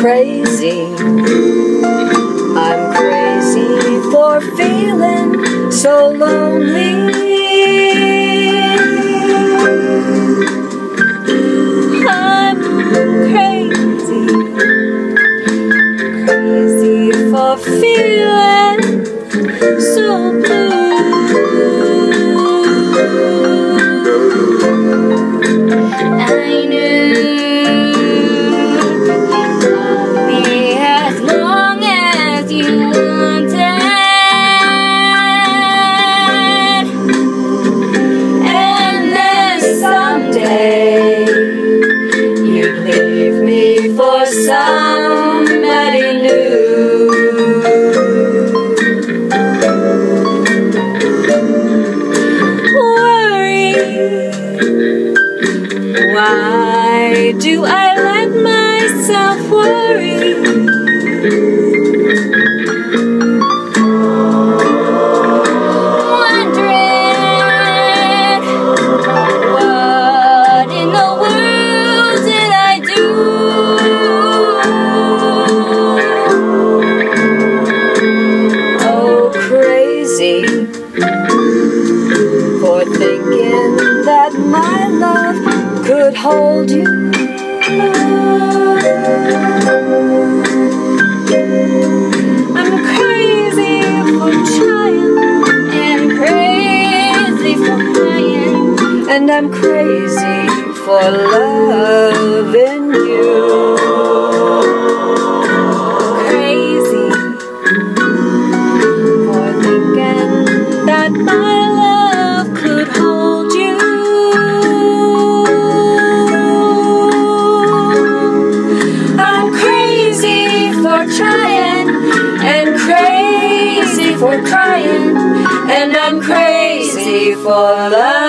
Crazy, I'm crazy for feeling so lonely. Somebody new. Worry. Why do I let myself worry? Love could hold you. I'm crazy for trying and crazy for crying, and I'm crazy for loving you. Crazy for thinking that my for crying, and I'm crazy for loving